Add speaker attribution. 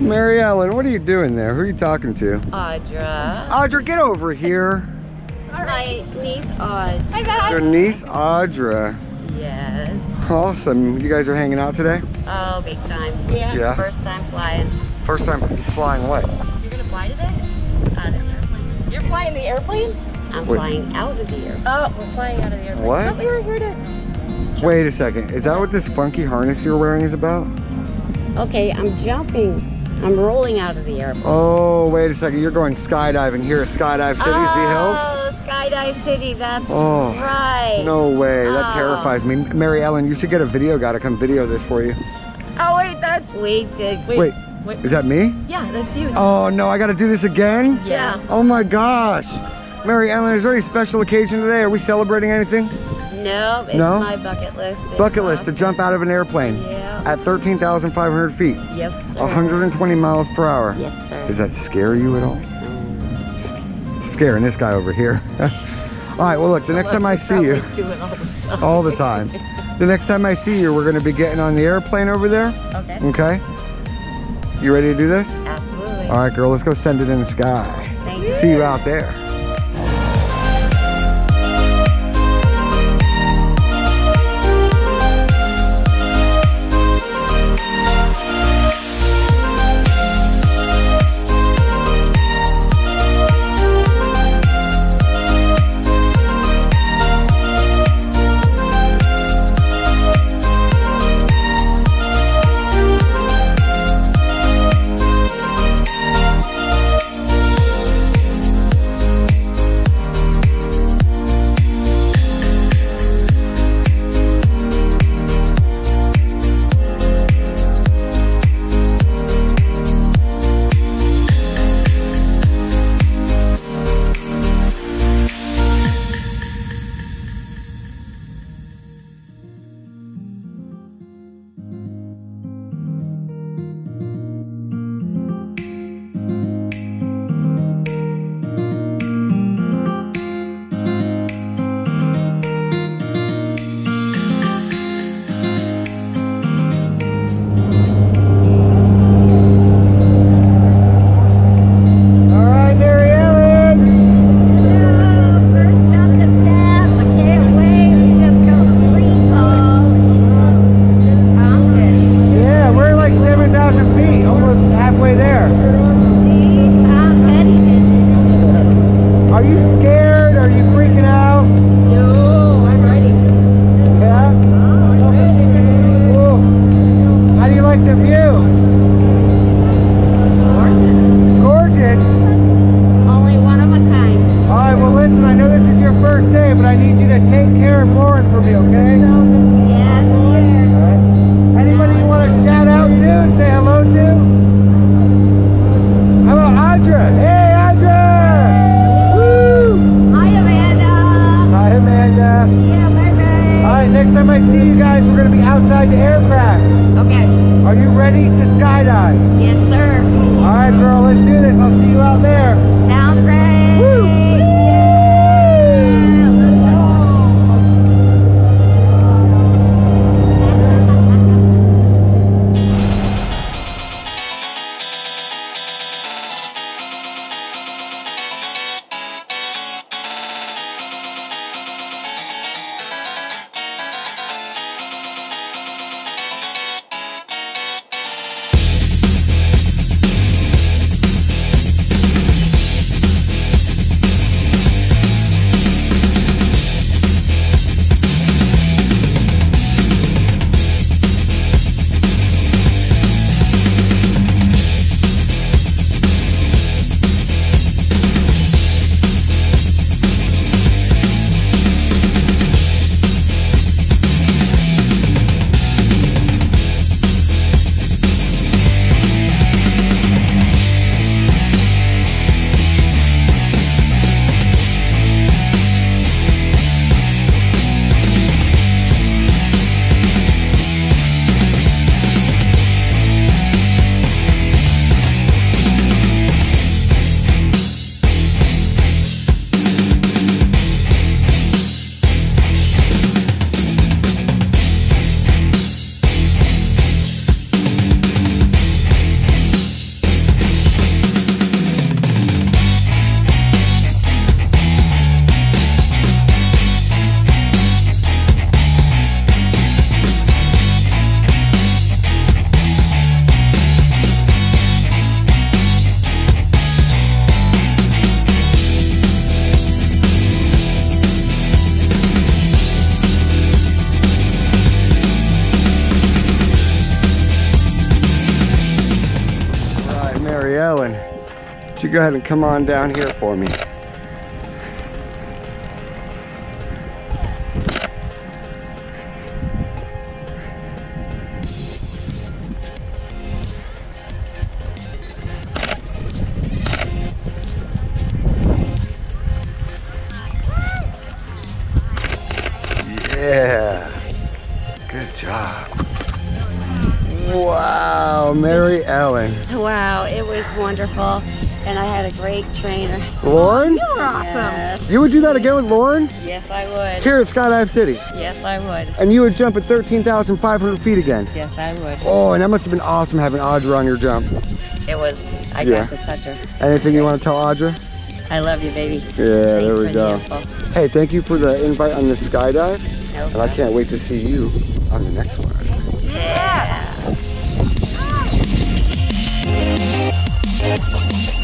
Speaker 1: Mary Ellen, what are you doing there? Who are you talking to?
Speaker 2: Audra.
Speaker 1: Audra, get over here.
Speaker 2: My niece Audra. Hi
Speaker 1: Your niece Audra.
Speaker 2: Yes.
Speaker 1: Awesome. You guys are hanging out today?
Speaker 2: Oh, big time.
Speaker 1: Yeah. Yeah.
Speaker 2: First time flying.
Speaker 1: First time flying what?
Speaker 2: You're gonna fly today? Out of the airplane.
Speaker 3: You're flying the airplane?
Speaker 2: I'm
Speaker 1: Wait.
Speaker 2: flying out of the airplane.
Speaker 3: Oh, we're flying out of the airplane.
Speaker 1: What?
Speaker 3: I thought we were here to...
Speaker 1: Wait a second. Is that what this funky harness you're wearing is about?
Speaker 2: Okay, I'm jumping. I'm rolling out of the airport.
Speaker 1: Oh, wait a second. You're going skydiving here at Skydive City?
Speaker 2: Oh, Skydive City, that's
Speaker 1: Oh,
Speaker 2: right.
Speaker 1: No way. That
Speaker 2: Oh.
Speaker 1: terrifies me. Mary Ellen, you should get a video guy to come video this for you.
Speaker 3: Oh, wait, that's...
Speaker 2: We did.
Speaker 3: Wait.
Speaker 1: Wait,
Speaker 3: Wait.
Speaker 1: is that me?
Speaker 3: Yeah, that's you.
Speaker 1: Oh no, I gotta do this again?
Speaker 2: Yeah.
Speaker 1: Oh my gosh. Mary Ellen, is there any special occasion today? Are we celebrating anything?
Speaker 2: No, it's
Speaker 1: No?
Speaker 2: my bucket list. It's
Speaker 1: Bucket list to jump out of an airplane
Speaker 2: Yeah.
Speaker 1: at 13,500 feet,
Speaker 2: Yes, sir.
Speaker 1: 120 miles per hour.
Speaker 2: Yes, sir.
Speaker 1: Does that scare you at all? It's scaring this guy over here. all right, well look, the next time I see you,
Speaker 3: Probably do it all the time.
Speaker 1: all the time, the next time I see you, we're gonna be getting on the airplane over there,
Speaker 2: Okay.
Speaker 1: okay? You ready to do this?
Speaker 2: Absolutely.
Speaker 1: All right, girl, let's go send it in the sky.
Speaker 2: Thank you.
Speaker 1: See you out there. Need you to take care of Lauren for me, okay?
Speaker 3: Yes, dear.
Speaker 1: All right. Anybody you want to shout out to and say hello to? Audra? Hey, Audra! Woo!
Speaker 3: Hi, Amanda.
Speaker 1: Hi, Amanda.
Speaker 3: Yeah, bye-bye.
Speaker 1: All right, next time I see you guys, we're going to be outside the aircraft.
Speaker 3: Okay.
Speaker 1: Are you ready to skydive?
Speaker 3: Yes,
Speaker 1: you
Speaker 3: go
Speaker 1: ahead and come on down here for me? Yeah. Good job. Wow, Mary Ellen.
Speaker 2: Wow, it was wonderful. And I had a great trainer.
Speaker 1: Lauren?
Speaker 3: You're awesome.
Speaker 2: Yes,
Speaker 1: You would do that again with Lauren?
Speaker 2: yes I would.
Speaker 1: Here at Skydive City.
Speaker 2: Yes, I would.
Speaker 1: And you would jump at 13,500 feet again.
Speaker 2: Yes, I would.
Speaker 1: Oh, and that must have been awesome having Audra on your jump.
Speaker 2: It was, I
Speaker 1: Yeah.
Speaker 2: got to touch her.
Speaker 1: Anything you want to tell Audra?
Speaker 2: I love you, baby.
Speaker 1: Yeah, there we
Speaker 2: for the
Speaker 1: go.
Speaker 2: info.
Speaker 1: Hey, thank you for the invite on the skydive.
Speaker 2: No
Speaker 1: And I can't wait to see you on the next one.
Speaker 3: Yeah. Thank you.